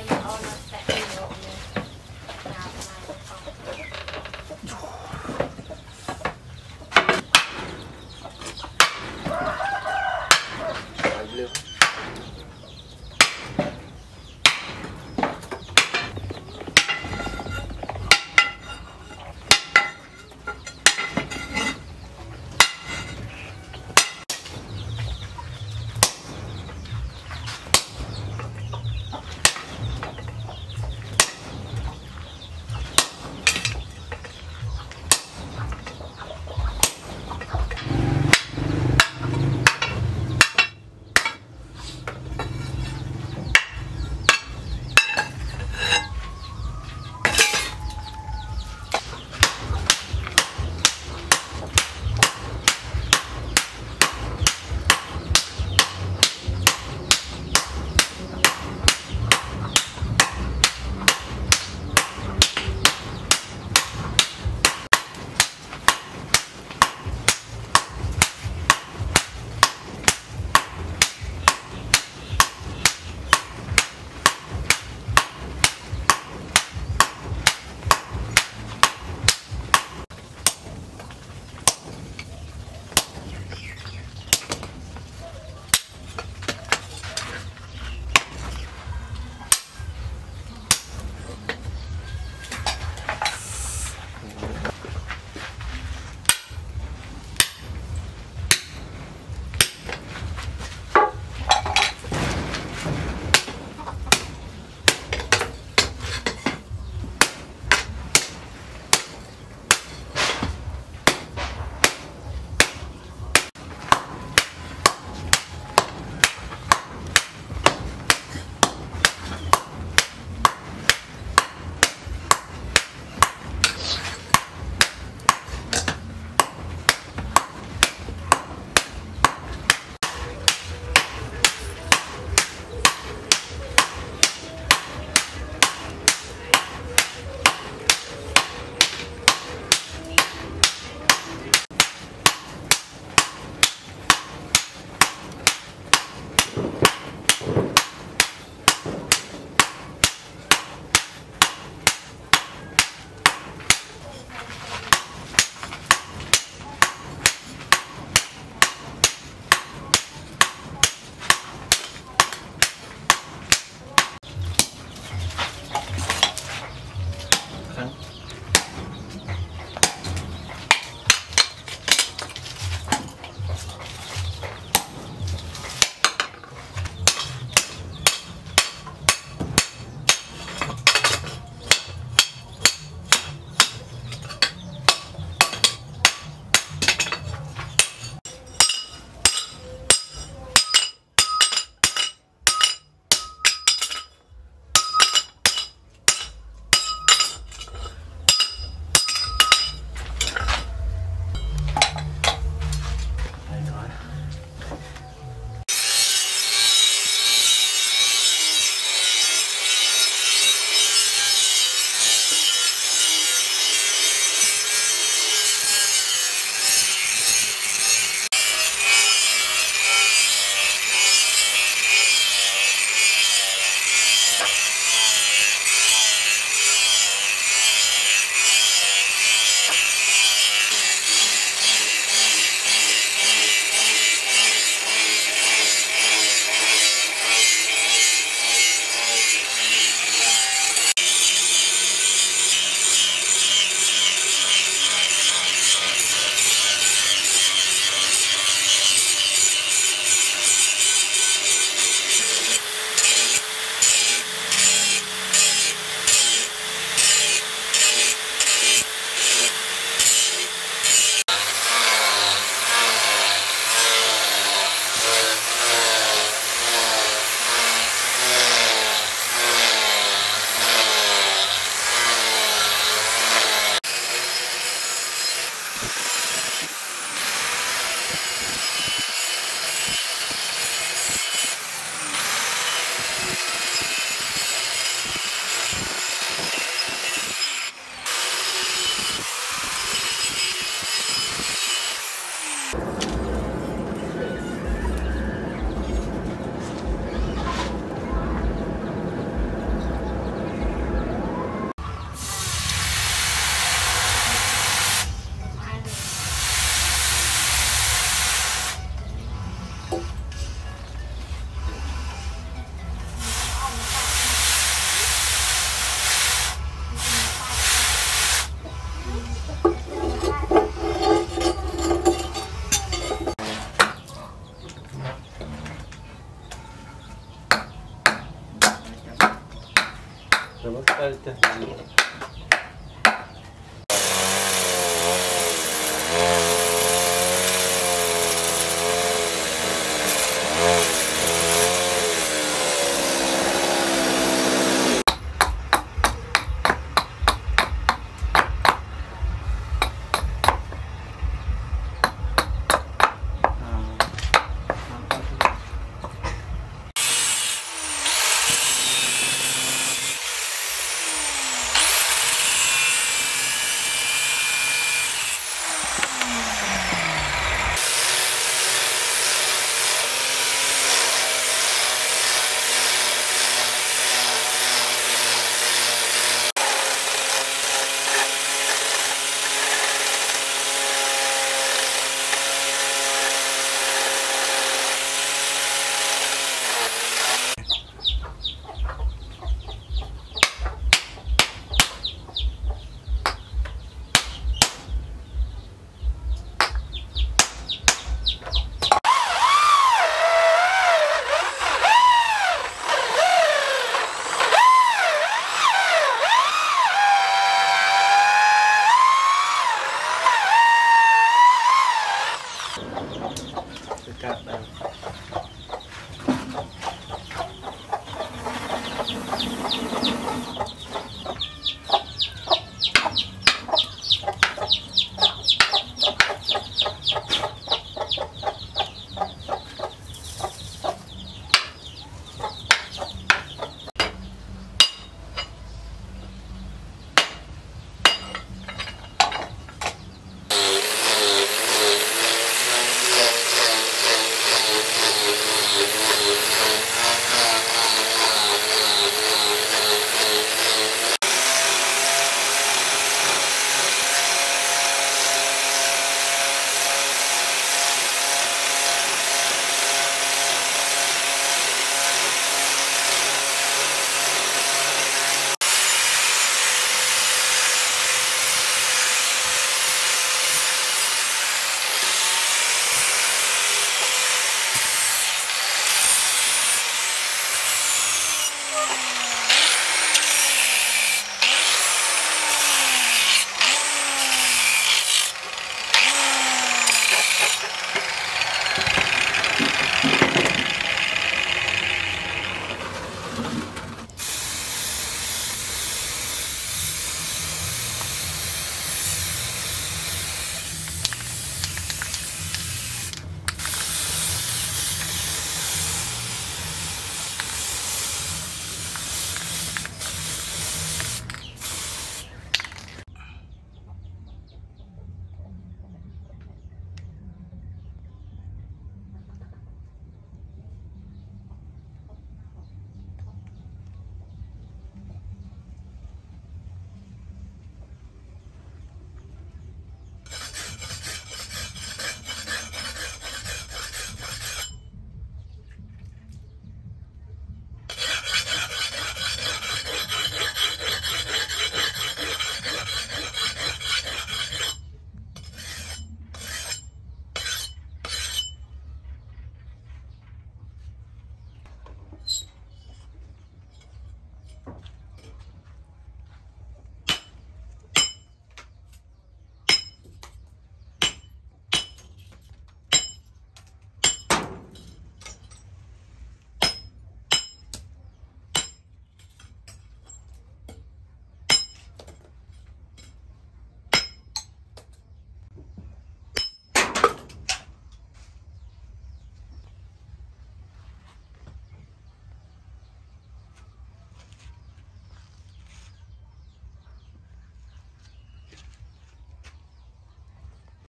I know. all my Más ahorita.